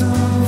song.